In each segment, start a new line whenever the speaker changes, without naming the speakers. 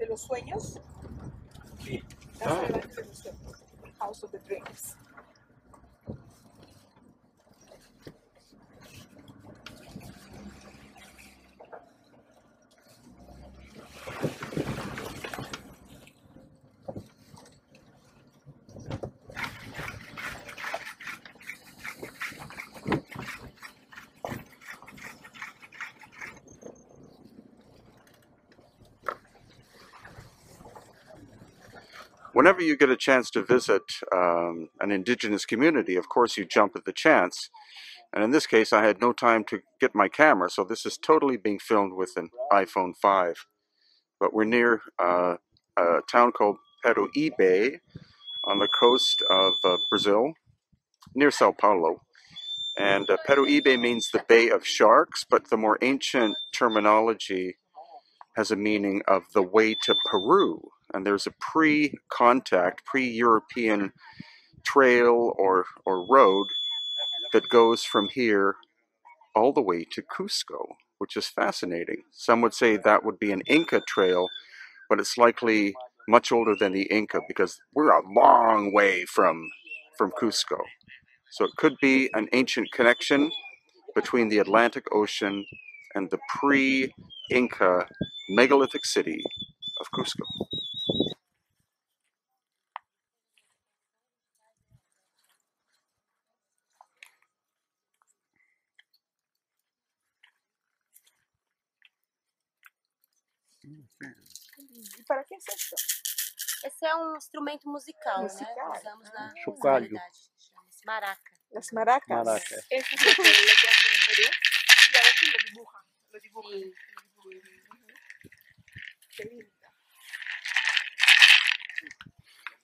de los sueños.
Sí. Ah.
de los sueños. House of the Dreams.
Whenever you get a chance to visit um, an indigenous community, of course you jump at the chance. And in this case, I had no time to get my camera, so this is totally being filmed with an iPhone 5. But we're near uh, a town called Peruíbe on the coast of uh, Brazil, near Sao Paulo. And uh, Peruíbe means the Bay of Sharks, but the more ancient terminology has a meaning of the way to Peru. And there's a pre contact, pre European trail or, or road that goes from here all the way to Cusco, which is fascinating. Some would say that would be an Inca trail, but it's likely much older than the Inca because we're a long way from, from Cusco. So it could be an ancient connection between the Atlantic Ocean and the pre Inca megalithic city of Cusco.
E para que é isso?
Esse é um instrumento musical,
Musical,
né? Usamos na
Chocalho.
musicalidade. Chama-se maraca.
Las maracas.
Maraca.
Eso es lo que, lo que hacen en Perú. Y a veces lo dibujan. Lo dibujan.
Sí.
Lo dibujan. Qué lindo.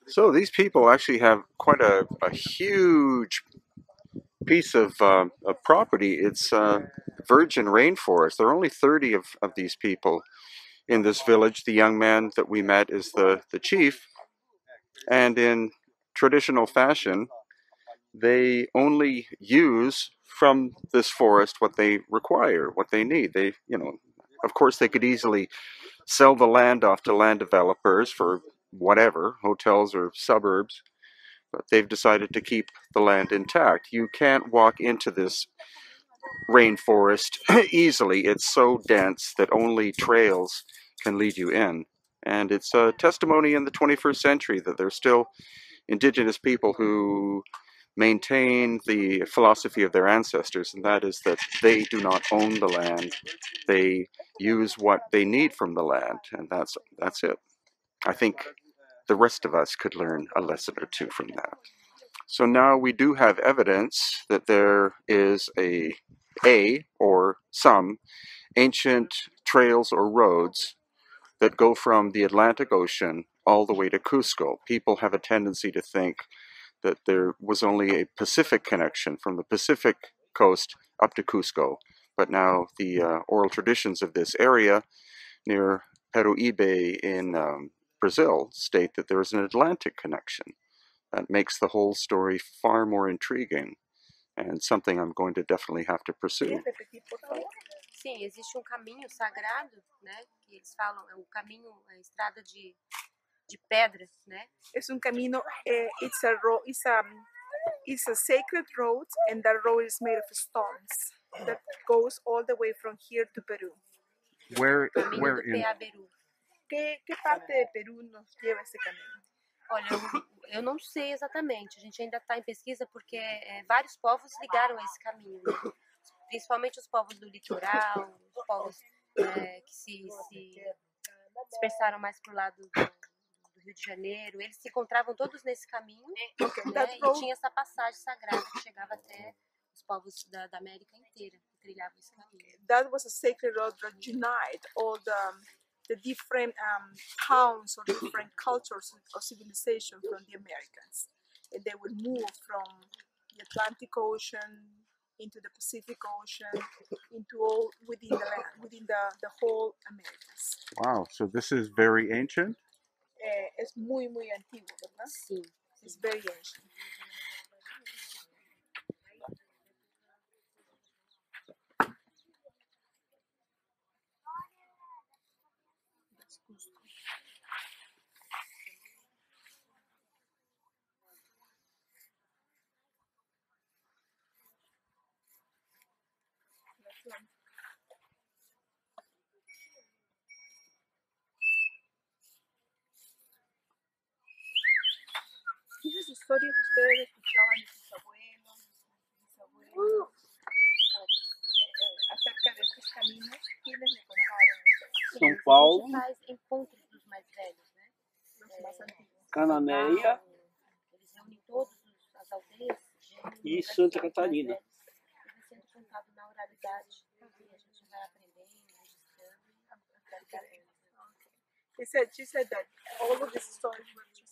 So these people actually have quite a, a huge piece of, um of property. It's uh, virgin rainforest. There are only 30 of, of these people in this village. The young man that we met is the, the chief. And in traditional fashion, they only use from this forest what they require, what they need. They, you know, of course, they could easily sell the land off to land developers for whatever, hotels or suburbs, but they've decided to keep the land intact. You can't walk into this rainforest easily. It's so dense that only trails can lead you in. And it's a testimony in the 21st century that there's still indigenous people who maintain the philosophy of their ancestors, and that is that they do not own the land. They use what they need from the land, and that's that's it. I think the rest of us could learn a lesson or two from that. So now we do have evidence that there is a a or some ancient trails or roads that go from the Atlantic Ocean all the way to Cusco. People have a tendency to think that there was only a Pacific connection from the Pacific coast up to Cusco, but now the uh, oral traditions of this area near Peruíbe in um, Brazil state that there is an Atlantic connection. That makes the whole story far more intriguing and something I'm going to definitely have to pursue.
¿Quieres repetir, por?
Sim, existe um caminho sagrado, né? Que eles falam, é o caminho, a estrada de, de pedra, né?
Es un camino. eh, it's a road. It's a. It's a sacred road, and that road is made of stones that goes all the way from here to Peru.
Where,
Caminho
where
do
in
¿Qué, qué parte de Perú nos lleva este camino?
Olha, eu, eu não sei exatamente, a gente ainda está em pesquisa porque é, vários povos ligaram a esse caminho, né? principalmente os povos do litoral, os povos é, que se, se dispersaram mais para o lado do, do Rio de Janeiro, eles se encontravam todos nesse caminho
Okay,
né?
that
e tinha essa passagem sagrada que chegava até os povos da, da América inteira, que trilhavam esse caminho.
that was a sacred road that unite all the the different um, towns or different cultures or civilization from the Americans, and they would move from the Atlantic Ocean into the Pacific Ocean, into all within the land, within the, the whole Americas.
Wow, so this is very ancient?
Eh, es muy muy antiguo, ¿verdad?
Sim.
It's very ancient.
куску.
A
Paulo,
gente faz encontros dos mais velhos, né?
Antiguos.
Cananéia
Eles reúnem todas as aldeias de
E Santa Catarina.
E vai sendo contado na oralidade. E a gente vai aprendendo, registrando e.
He said, she said that all of these stories were to